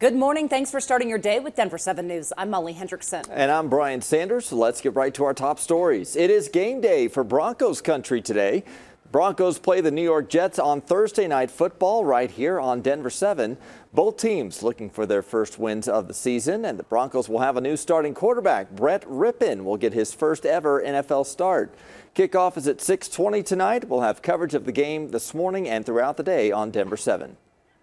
Good morning. Thanks for starting your day with Denver 7 News. I'm Molly Hendrickson. And I'm Brian Sanders. Let's get right to our top stories. It is game day for Broncos country today. Broncos play the New York Jets on Thursday night football right here on Denver 7. Both teams looking for their first wins of the season, and the Broncos will have a new starting quarterback. Brett Rypien will get his first ever NFL start. Kickoff is at 620 tonight. We'll have coverage of the game this morning and throughout the day on Denver 7.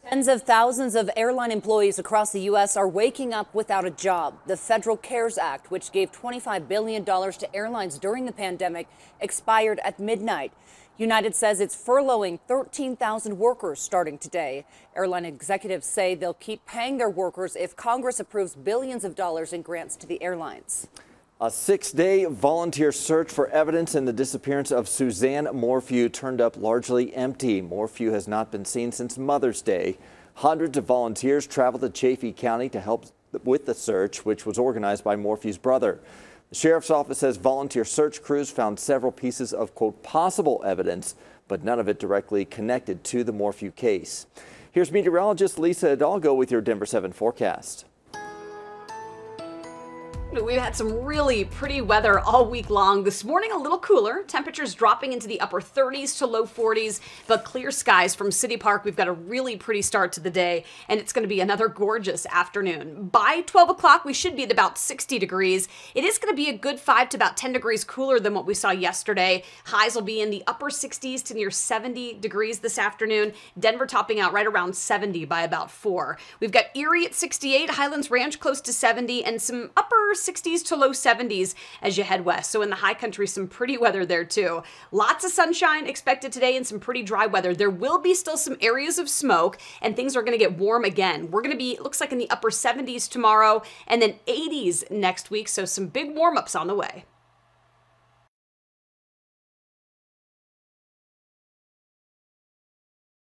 Tens of thousands of airline employees across the U.S. are waking up without a job. The Federal CARES Act, which gave $25 billion to airlines during the pandemic, expired at midnight. United says it's furloughing 13,000 workers starting today. Airline executives say they'll keep paying their workers if Congress approves billions of dollars in grants to the airlines. A six-day volunteer search for evidence in the disappearance of Suzanne Morphew turned up largely empty. Morphew has not been seen since Mother's Day. Hundreds of volunteers traveled to Chaffee County to help with the search, which was organized by Morphew's brother. The sheriff's office says volunteer search crews found several pieces of, quote, possible evidence, but none of it directly connected to the Morphew case. Here's meteorologist Lisa Hidalgo with your Denver 7 forecast. We've had some really pretty weather all week long. This morning, a little cooler. Temperatures dropping into the upper 30s to low 40s, but clear skies from City Park. We've got a really pretty start to the day, and it's going to be another gorgeous afternoon. By 12 o'clock, we should be at about 60 degrees. It is going to be a good 5 to about 10 degrees cooler than what we saw yesterday. Highs will be in the upper 60s to near 70 degrees this afternoon. Denver topping out right around 70 by about 4. We've got Erie at 68, Highlands Ranch close to 70, and some upper 60s to low 70s as you head west. So in the high country, some pretty weather there too. Lots of sunshine expected today and some pretty dry weather. There will be still some areas of smoke and things are going to get warm again. We're going to be, it looks like in the upper 70s tomorrow and then 80s next week. So some big warm ups on the way.